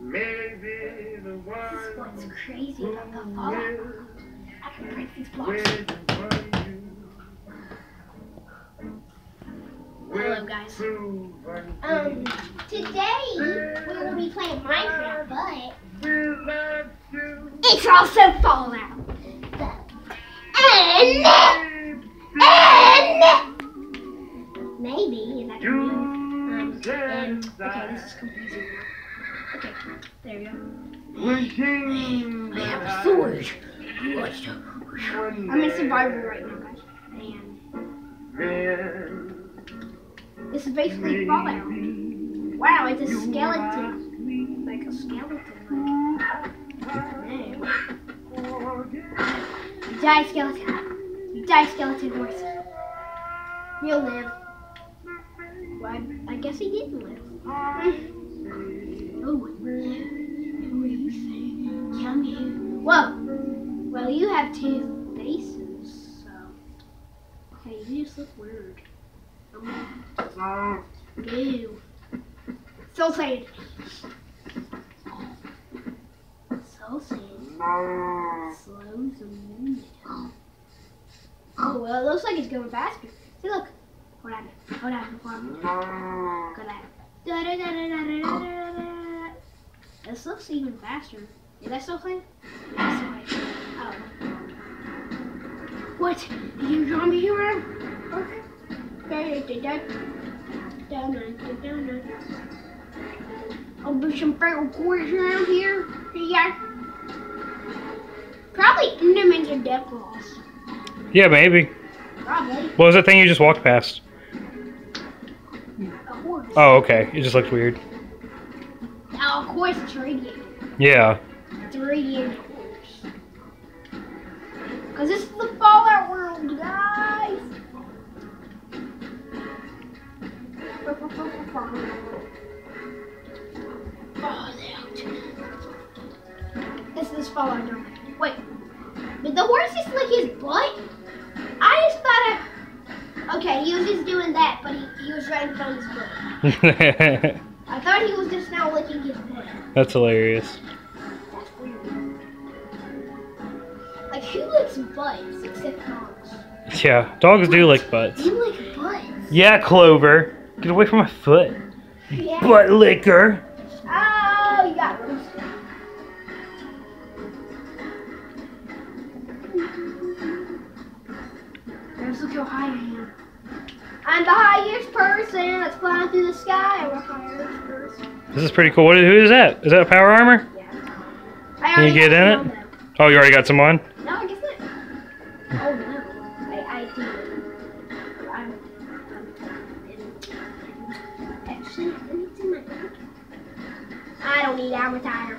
Maybe the This is what's crazy about the Fallout. I can break these blocks. Hello, guys. Um, today we will be playing Minecraft, but will love you. It's also Fallout. and and maybe if I can. Um, and Okay, this is. Okay, there we go. Wishing I have a sword. I'm in survival right now, guys. And this is basically Fallout. Wow, it's a skeleton. Like a skeleton. Like, man. You die, skeleton. Die, skeleton horse. You'll live. Well, I, I guess he didn't live. Hmm. Oh, saying? Whoa. Well, you have two faces, so. Okay, you just look weird. Um, Ew. Oh well, it looks like it's going faster. See, look. Hold on. Hold on. Before I'm Go. Da da da da da da da da. This looks even faster. Is that still playing? Yes, okay. Oh. What? You zombie hero? Okay. Oh, there's some feral quarters around here. Yeah. Probably Endermans and Death Claws. Yeah, maybe. Probably. What was that thing you just walked past? A horse. Oh, okay. It just looked weird. Course, it's. Yeah. It's a horse. Because this is the Fallout world, guys. Fallout. This is Fallout. now. Wait, did the horse just lick his butt? I just thought I. Okay, he was just doing that, but he, he was right in front of his butt. I thought he was just now licking his butt. That's hilarious. Like who licks butts except dogs? Yeah, dogs do lick butts. You lick butts. Yeah, Clover. Get away from my foot. Yeah. Butt licker. Oh, you got roasted. look how high I am. I'm the highest person that's flying through the sky. Highest person. This is pretty cool. What, who is that? Is that A power armor? I Can you get in it? Oh, you already got some on? No, I guess not. Oh no, I, I do. I'm, I'm Actually, me do my. I don't need. I'm retired.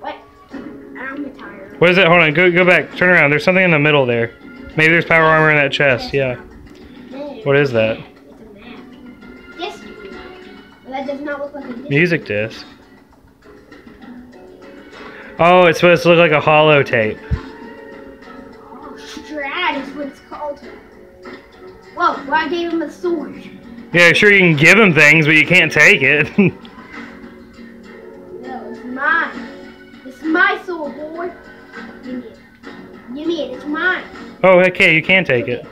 what? I'm retired. What is it? Hold on. Go go back. Turn around. There's something in the middle there. Maybe there's power armor in that chest. Yeah. What is that? That does not look like a disc. Music disc. Oh, it's supposed to look like a holotape. Oh, Strat is what it's called. Whoa, well, I gave him a sword. Yeah, sure you can give him things, but you can't take it. No, it's mine. It's my sword, boy. Give me it. Give me it. It's mine. oh, okay, you can take it.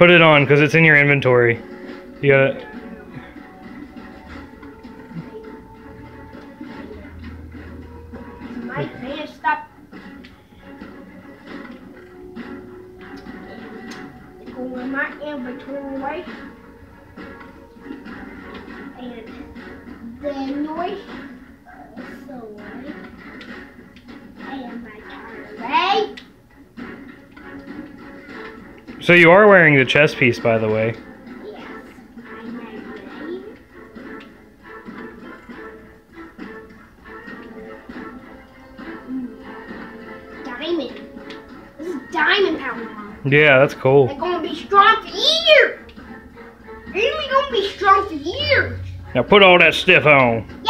Put it on, because it's in your inventory. You gotta. it's my pants. Stop. My inventory. And the noise. So you are wearing the chest piece, by the way. Yes, I'm ready. Diamond. This is diamond power. Yeah, that's cool. They're gonna be strong for years. They're gonna be strong for years. Now put all that stuff on. Yahoo!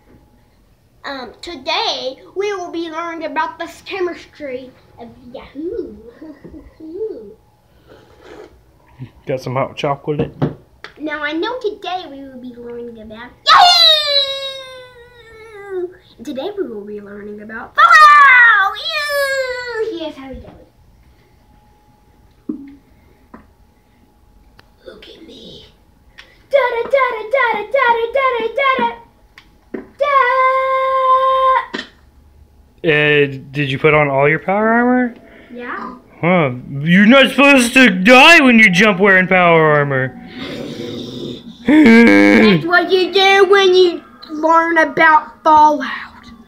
um, today we will be learning about the chemistry of Yahoo. Got some hot chocolate. now I know today we will be learning about Yahoo. Today we will be learning about Fallout. Yahoo! Here's how we do it. Look at me. Da da da da da da da da da da. Uh, did you put on all your power armor? Yeah. Huh. You're not supposed to die when you jump wearing power armor. That's what you do when you learn about Fallout.